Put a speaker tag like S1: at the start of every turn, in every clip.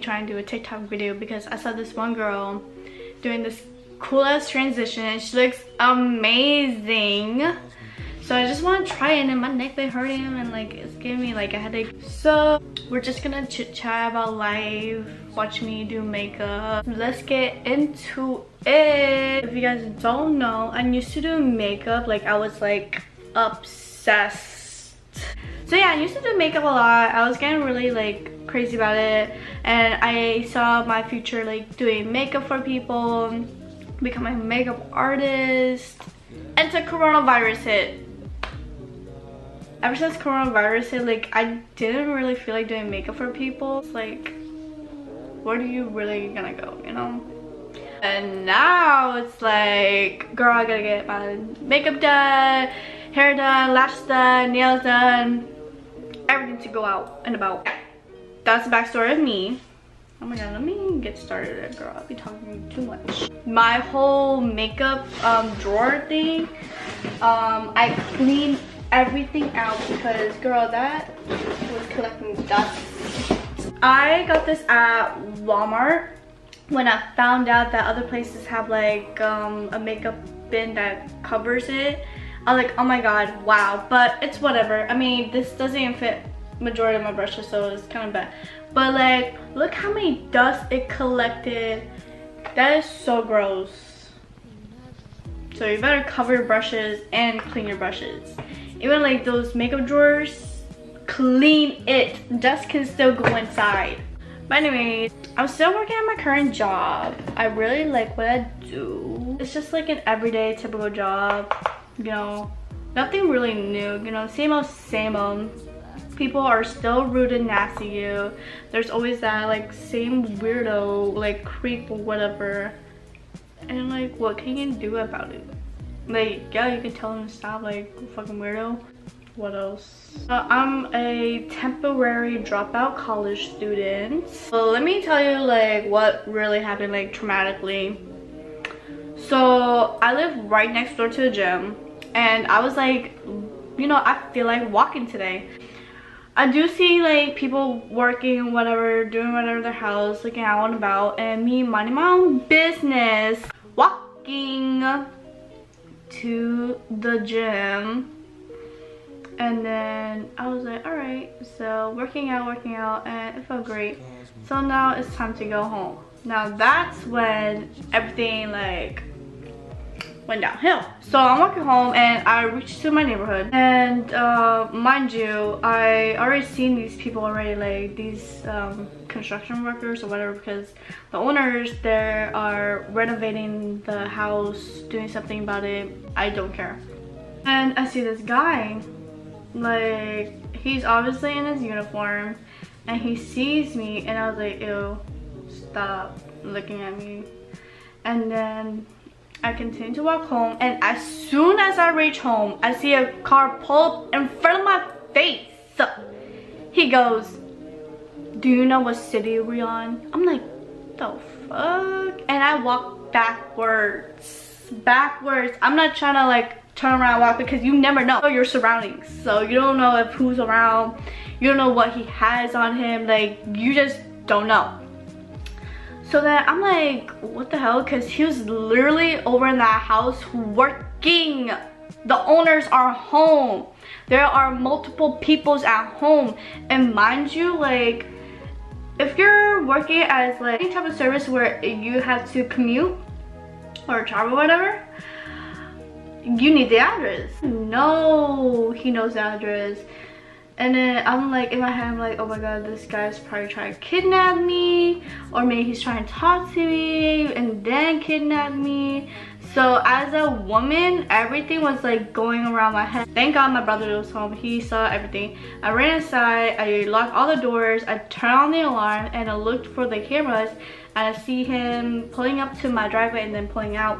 S1: trying to do a TikTok video because I saw this one girl doing this cool ass transition. And she looks amazing. So I just want to try it and my neck been hurting and like it's giving me like a headache. So we're just gonna chit chat about life, watch me do makeup. Let's get into it. If you guys don't know, I used to do makeup like I was like obsessed. So yeah, I used to do makeup a lot. I was getting really like crazy about it and I saw my future like doing makeup for people, becoming a makeup artist. And Until coronavirus hit ever since coronavirus hit, like I didn't really feel like doing makeup for people. It's like, where are you really gonna go, you know? And now it's like, girl, I gotta get my makeup done, hair done, lashes done, nails done, everything to go out and about. That's the backstory of me. Oh my god, let me get started, girl. I'll be talking too much. My whole makeup um, drawer thing, um, I cleaned everything out because girl that was collecting dust i got this at walmart when i found out that other places have like um, a makeup bin that covers it i was like oh my god wow but it's whatever i mean this doesn't even fit majority of my brushes so it's kind of bad. But like look how many dust it collected. That is so gross. So you better cover your brushes and clean your brushes. Even like those makeup drawers clean it. Dust can still go inside. But anyways i'm still working at my current job. I really like what i do. It's just like an everyday typical job you know? Nothing really new you know? Same old same old people are still rude and nasty you there's always that like same weirdo like creep or whatever and like what can you do about it like, yeah, you can tell them to stop, like, fucking weirdo. What else? Uh, I'm a temporary dropout college student. So let me tell you, like, what really happened, like, traumatically. So I live right next door to the gym. And I was like, you know, I feel like walking today. I do see like people working whatever, doing whatever their house, looking out and about, and me minding my own business, walking to the gym. And then I was like all right so working out working out and it felt great. So now it's time to go home. Now that's when everything like went downhill. So I'm walking home and I reached to my neighborhood. And uh, mind you I already seen these people already like these um, construction workers or whatever because the owners there are renovating the house doing something about it. I don't care. And i see this guy like he's obviously in his uniform and he sees me and i was like ew stop looking at me. And then I continue to walk home and as soon as I reach home, I see a car pull up in front of my face. He goes, do you know what city we're on? I'm like, the fuck? And I walk backwards, backwards. I'm not trying to like turn around walk because you never know your surroundings. So you don't know if who's around. You don't know what he has on him. Like you just don't know. So then I'm like, what the hell? Because he was literally over in that house working. The owners are home. There are multiple peoples at home. And mind you, like, if you're working as like any type of service where you have to commute or travel whatever you need the address no he knows the address and then I'm like in my head I'm like oh my god this guy's probably trying to kidnap me or maybe he's trying to talk to me and then kidnap me so as a woman, everything was like going around my head. Thank God my brother was home. He saw everything. I ran inside, I locked all the doors, I turned on the alarm and I looked for the cameras and I see him pulling up to my driveway and then pulling out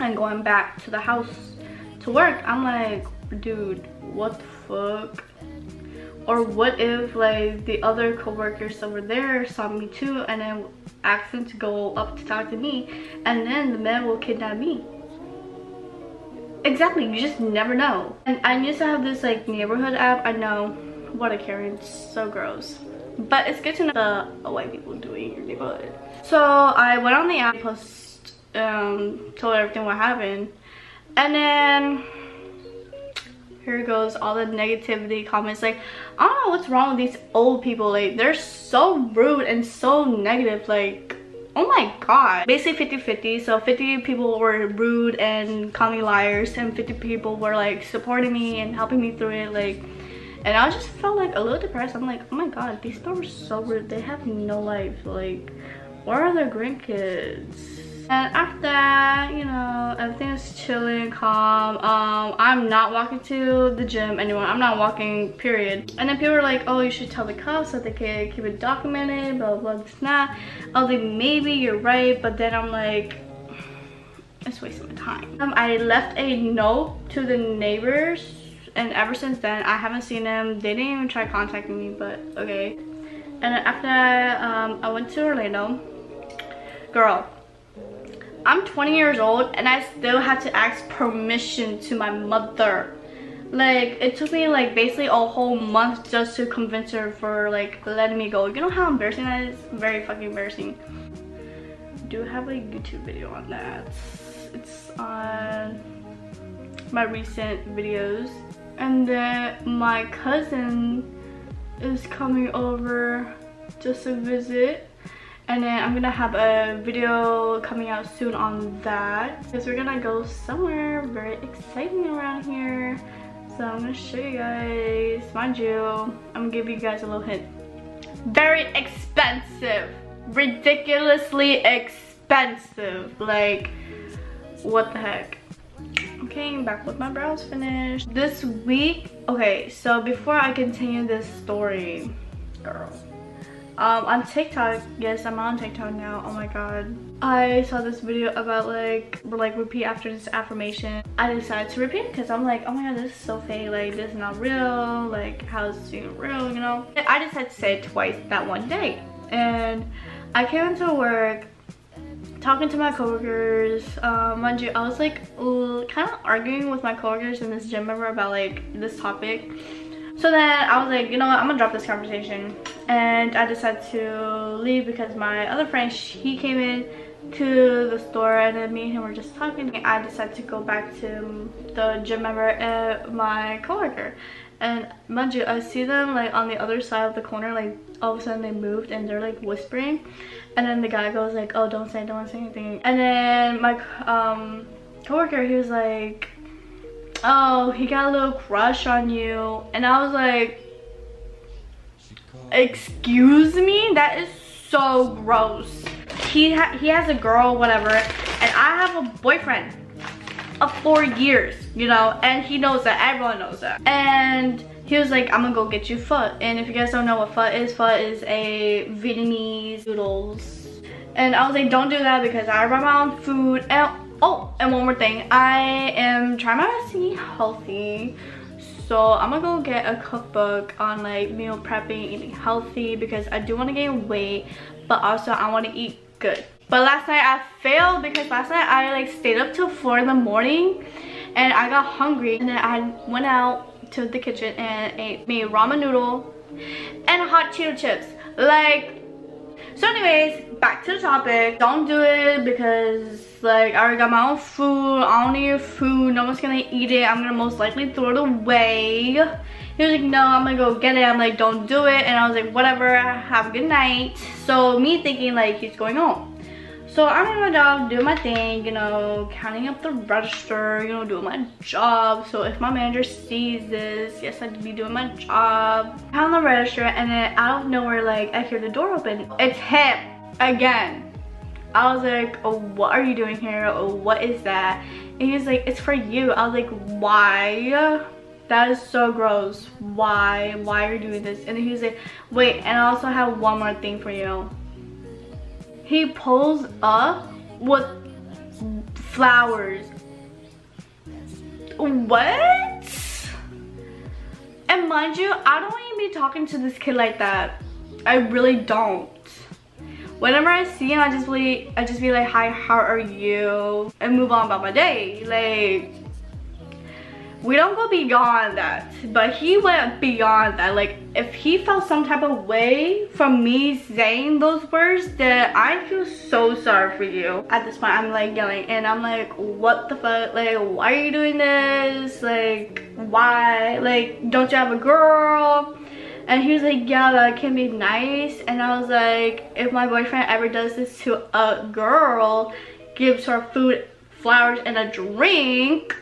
S1: and going back to the house to work. I'm like, dude, what the fuck? Or what if like the other co-workers over there saw me too and then asked them to go up to talk to me and then the man will kidnap me? Exactly you just never know. And i used to have this like neighborhood app. I know what a karen so gross. But it's good to know the white people doing your neighborhood. So I went on the app, post, um, told everything what happened, and then here goes all the negativity comments like i don't know what's wrong with these old people like they're so rude and so negative like oh my god. Basically 50 50 so 50 people were rude and called me liars and 50 people were like supporting me and helping me through it like and i just felt like a little depressed. I'm like oh my god these people are so rude. They have no life like where are their grandkids and after that, you know, everything is and calm. Um, I'm not walking to the gym anymore. I'm not walking, period. And then people were like, oh, you should tell the cops so they can keep it documented, blah, blah, blah, this that. I was like, maybe you're right. But then I'm like, it's wasting my time. Um, I left a note to the neighbors and ever since then, I haven't seen them. They didn't even try contacting me, but okay. And after that, um, I went to Orlando. Girl, I'm 20 years old and I still had to ask permission to my mother. Like, it took me like basically a whole month just to convince her for like letting me go. You know how embarrassing that is? Very fucking embarrassing. Do have a YouTube video on that. It's on my recent videos. And then my cousin is coming over just to visit and then I'm gonna have a video coming out soon on that. Because we're gonna go somewhere very exciting around here. So I'm gonna show you guys. Mind you I'm gonna give you guys a little hint. Very expensive. Ridiculously expensive. Like what the heck? Okay back with my brows finished. This week okay so before I continue this story girl um, on TikTok, yes, I'm on TikTok now. Oh my god. I saw this video about like, like repeat after this affirmation. I decided to repeat because I'm like, oh my god, this is so fake. Like, this is not real. Like, how is this even real, you know? I decided to say it twice that one day. And I came into work talking to my coworkers um mind you i was like kind of arguing with my coworkers in this gym member about like this topic so then I was like, you know what, I'm gonna drop this conversation. And I decided to leave because my other friend, he came in to the store and then me and him were just talking. I decided to go back to the gym member and my coworker. And mind you, I see them like on the other side of the corner, like all of a sudden they moved and they're like whispering. And then the guy goes like, oh, don't say, don't say anything. And then my um, coworker, he was like, oh, he got a little crush on you. And I was like, excuse me? That is so gross. He, ha he has a girl, whatever, and I have a boyfriend of four years, you know, and he knows that, everyone knows that. And he was like, I'm gonna go get you pho. And if you guys don't know what pho is, pho is a Vietnamese noodles. And I was like, don't do that because I buy my own food. And Oh, and one more thing. I am trying my best to eat healthy. So I'm gonna go get a cookbook on like meal prepping, eating healthy because I do want to gain weight, but also I want to eat good. But last night I failed because last night I like stayed up till 4 in the morning and I got hungry and then I went out to the kitchen and ate made ramen noodle and hot Cheeto chips. Like so anyways, back to the topic. Don't do it because like I already got my own food. I don't need food. No one's gonna eat it. I'm gonna most likely throw it away. He was like, no, I'm gonna go get it. I'm like, don't do it. And I was like, whatever, have a good night. So me thinking like he's going home. So I'm doing my job, doing my thing, you know, counting up the register, you know, doing my job. So if my manager sees this, yes, I'd be doing my job. Count the register and then out of nowhere, like, I hear the door open. It's him again. I was like, oh, what are you doing here? Oh, what is that? And he was like, it's for you. I was like, why? That is so gross. Why? Why are you doing this? And he was like, wait, and I also have one more thing for you he pulls up with flowers. What? And mind you, I don't even be talking to this kid like that. I really don't. Whenever I see him, I just really, I just be like, hi, how are you? And move on about my day. Like, we don't go beyond that but he went beyond that. Like if he felt some type of way from me saying those words then i feel so sorry for you. At this point i'm like yelling and i'm like what the fuck? Like why are you doing this? Like why? Like don't you have a girl? And he was like yeah that can be nice. And i was like if my boyfriend ever does this to a girl gives her food flowers and a drink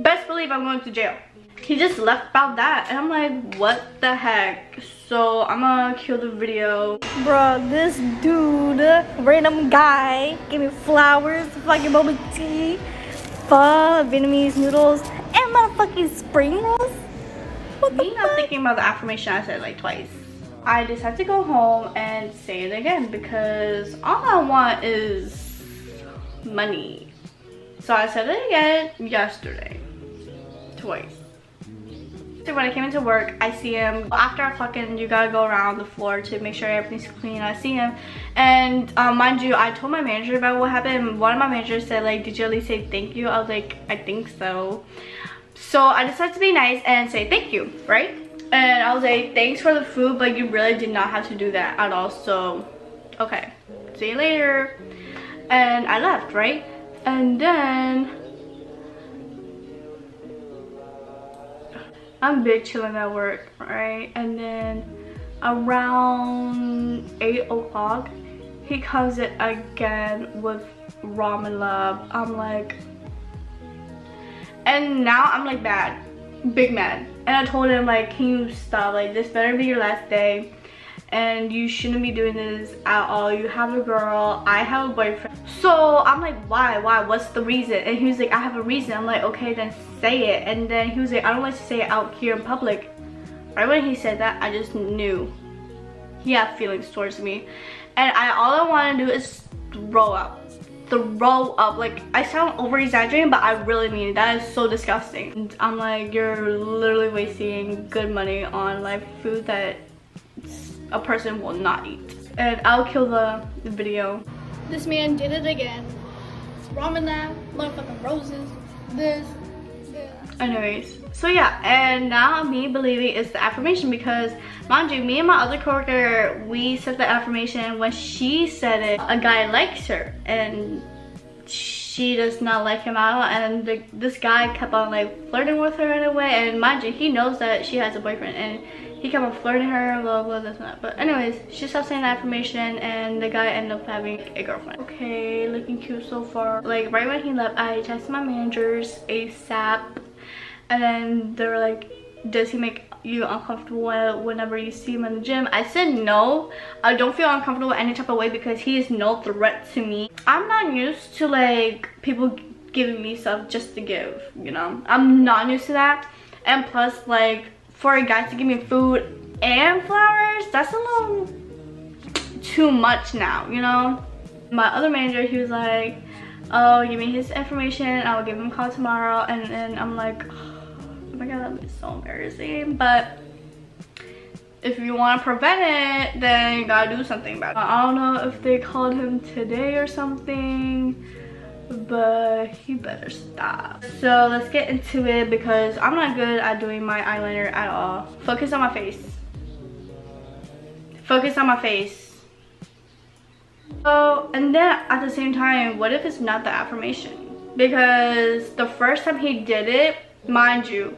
S1: best believe I'm going to jail. He just left about that and I'm like, what the heck? So I'm gonna kill the video.
S2: Bro, this dude, random guy, gave me flowers, fucking bubble tea, pho, Vietnamese noodles, and motherfucking spring rolls.
S1: What Me not thinking about the affirmation I said like twice. I decided to go home and say it again because all I want is money. So I said it again yesterday So when I came into work, I see him. After I clock in, you gotta go around the floor to make sure everything's clean. I see him. And um, mind you, I told my manager about what happened. One of my managers said like, did you at least say thank you? I was like, I think so. So I decided to be nice and say thank you, right? And I was like, thanks for the food, but you really did not have to do that at all. So, okay, see you later. And I left, right? And then I'm big chilling at work, right? And then around 8 o'clock, he comes in again with ramen love. I'm like, and now I'm like bad, big mad. And I told him like, can you stop? Like this better be your last day and you shouldn't be doing this at all. You have a girl. I have a boyfriend. So i'm like why why what's the reason? And he was like i have a reason. I'm like okay then say it. And then he was like i don't like to say it out here in public. Right when he said that i just knew he had feelings towards me. And i all i want to do is throw up. Throw up. Like i sound over exaggerating but i really mean it. That is so disgusting. I'm like you're literally wasting good money on like food that a person will not eat. And I'll kill the, the video.
S2: This man did it again. Ramen that, motherfucking roses, this,
S1: Anyways, so yeah, and now me believing is the affirmation because, mind you, me and my other coworker, we said the affirmation when she said it, a guy likes her and she does not like him at all and the, this guy kept on like flirting with her in a way and mind you, he knows that she has a boyfriend and he kept on flirting her, blah, blah, this and that. But anyways, she stopped saying the affirmation and the guy ended up having a girlfriend. Okay, looking cute so far. Like, right when he left, I texted my managers ASAP. And then they were like, does he make you uncomfortable whenever you see him in the gym? I said no. I don't feel uncomfortable any type of way because he is no threat to me. I'm not used to like people giving me stuff just to give, you know? I'm not used to that. And plus like for a guy to give me food and flowers, that's a little too much now, you know? My other manager, he was like, oh, give me his information, I will give him a call tomorrow. And then I'm like, oh my god, that is so embarrassing. But if you want to prevent it, then you gotta do something about it. I don't know if they called him today or something but he better stop. So let's get into it because I'm not good at doing my eyeliner at all. Focus on my face. Focus on my face. Oh, and then at the same time, what if it's not the affirmation? Because the first time he did it, mind you,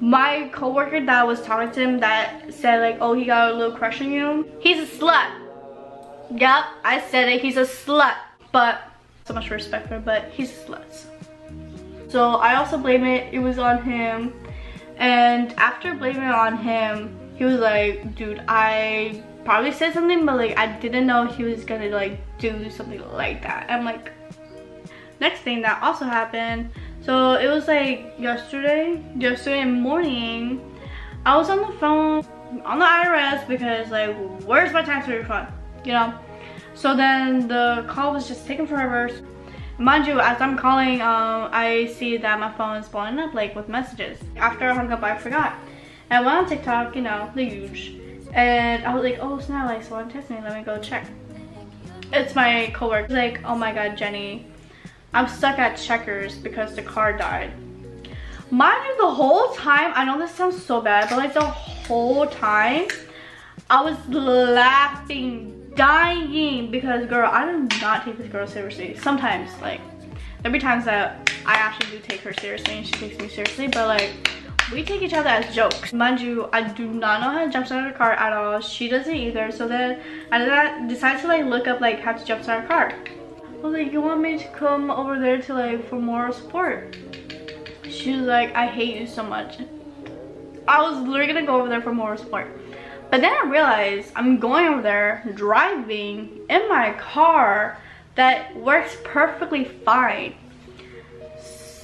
S1: my coworker that was talking to him that said like, oh, he got a little crush on you. He's a slut. Yep, I said it, he's a slut. But so much respect for but he's a slut. So I also blame it, it was on him. And after blaming it on him, he was like, dude, I probably said something, but like I didn't know he was gonna like do something like that. I'm like, next thing that also happened, so it was like yesterday, yesterday morning, I was on the phone on the IRS because like, where's my tax refund? You know? So then the call was just taking forever. Mind you, as I'm calling, um, I see that my phone is blowing up like with messages. After I hung up, I forgot. And I went on TikTok, you know, the huge. And I was like, oh snap, like someone texted me, let me go check. It's my coworker. Like, oh my god, Jenni, I'm stuck at Checkers because the car died. Mind you, the whole time, I know this sounds so bad, but like the whole time, I was laughing, dying because girl, I do not take this girl seriously. Sometimes, like, there be times that I actually do take her seriously and she takes me seriously, but like, we take each other as jokes. Mind you, I do not know how to jump start a car at all. She doesn't either. So then I decided to like look up like how to jump start a car. I was like, you want me to come over there to like for moral support? She was like, I hate you so much. I was literally gonna go over there for moral support. But then I realized I'm going over there driving in my car that works perfectly fine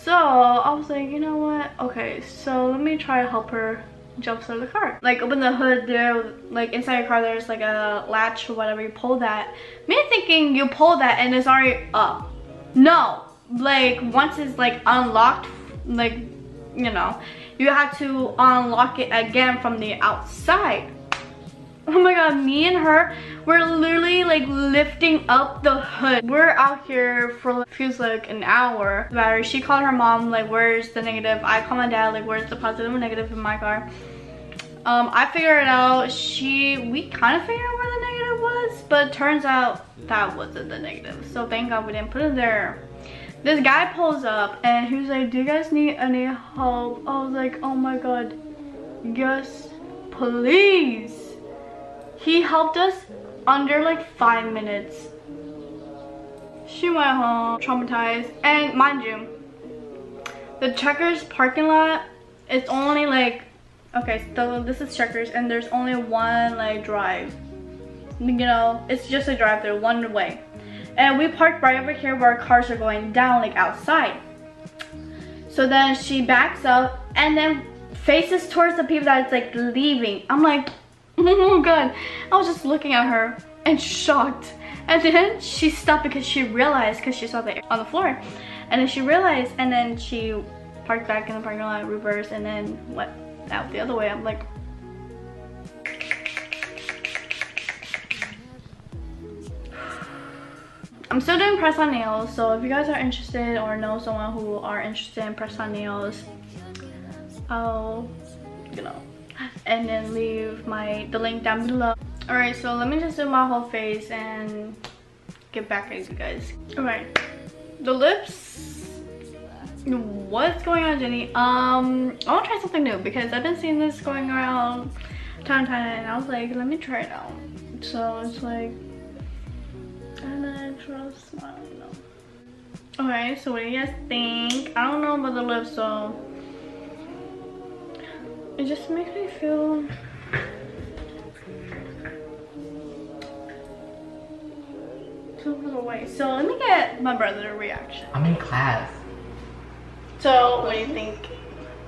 S1: so I was like, you know what? Okay, so let me try to help her jump start the car. Like open the hood there, like inside your car there's like a latch or whatever, you pull that. Me thinking you pull that and it's already up. No, like once it's like unlocked, like, you know, you have to unlock it again from the outside. Oh my god, me and her, we're literally like lifting up the hood. We're out here for feels like an hour. Battery, she called her mom like where's the negative? I called my dad like where's the positive and negative in my car? Um, I figured it out. She, we kind of figured out where the negative was, but turns out that wasn't the negative. So thank God we didn't put it there. This guy pulls up and he was like, do you guys need any help? I was like, oh my God, yes, please he helped us under like five minutes. She went home traumatized. And mind you, the Checkers parking lot is only like, okay, so this is Checkers and there's only one like drive. You know, it's just a drive through, one way. And we parked right over here where cars are going down, like outside. So then she backs up and then faces towards the people that's like leaving. I'm like, oh god. I was just looking at her and shocked. And then she stopped because she realized, because she saw the on the floor. And then she realized, and then she parked back in the parking lot, reversed, and then went out the other way. I'm like, I'm still doing press on nails, so if you guys are interested or know someone who are interested in press on nails, I'll, you know, and then leave my the link down below. All right so let me just do my whole face and get back at you guys. All right the lips. What's going on Jenni? Um i want to try something new because i've been seeing this going around time time and i was like let me try it out. So it's like then trust smile all right so what do you guys think? I don't know about the lips so it just makes me feel too away. So let me get my brother's reaction.
S3: I'm in class.
S1: So what do you think?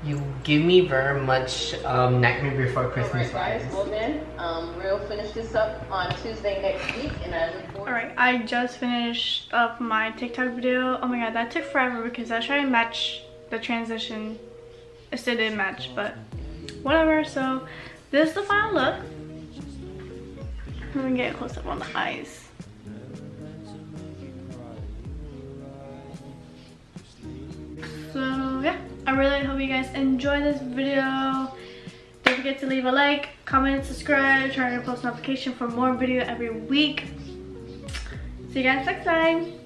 S3: You give me very much um, Nightmare Before Christmas
S4: Alright guys, well then, um, we'll finish this up on Tuesday next week and I look forward
S1: Alright, I just finished up my TikTok video. Oh my god, that took forever because I tried to match the transition. It still didn't match, but whatever so this is the final look. Let me get a close up on the eyes. So yeah i really hope you guys enjoy this video. Don't forget to leave a like comment subscribe turn on your post notification for more video every week. See you guys next time